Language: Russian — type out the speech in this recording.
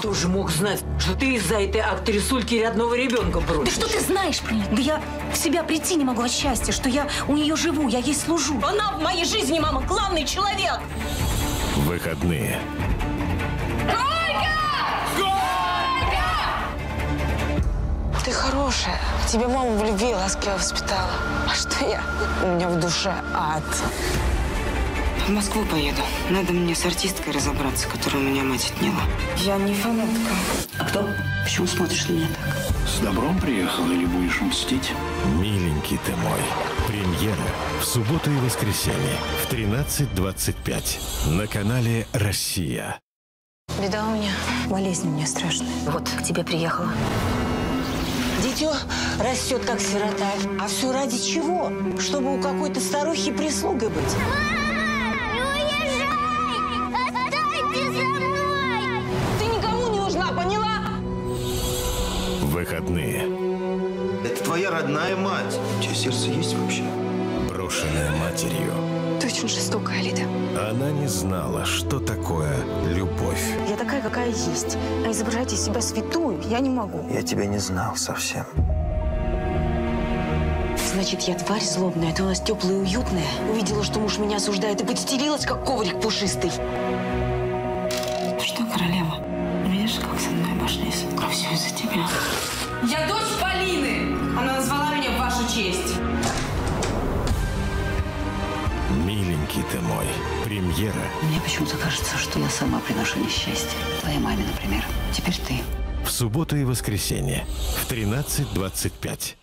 тоже мог знать, что ты из-за этой актрисульки родного ребенка Да бросишь. что ты знаешь про нее? Да я в себя прийти не могу от счастья, что я у нее живу, я ей служу. Она в моей жизни, мама, главный человек. Выходные. Ты хорошая. Тебя мама в любви и ласке воспитала. А что я? У меня в душе ад. В Москву поеду. Надо мне с артисткой разобраться, которую у меня мать отняла. Я не фанатка. А кто? Почему смотришь на меня так? С добром приехал или будешь мстить? Миленький ты мой. Премьера в субботу и воскресенье в 13.25 на канале «Россия». Беда у меня. Болезнь у меня страшная. Вот к тебе приехала. Дитё растет как сирота. А все ради чего? Чтобы у какой-то старухи прислугой быть. Выходные. Это твоя родная мать. У тебя сердце есть вообще? Брошенная матерью. Ты очень жестокая, Лида. Она не знала, что такое любовь. Я такая, какая есть. А изображать из себя святую я не могу. Я тебя не знал совсем. Значит, я тварь злобная, ты у нас теплая и уютная. Увидела, что муж меня осуждает и подстерилась, как коврик пушистый. Что, королева? Тебя. Я дочь Полины. Она назвала меня в вашу честь. Миленький ты мой. Премьера Мне почему-то кажется, что я сама приношу несчастье. Твоей маме, например. Теперь ты. в субботу и воскресенье в 13.25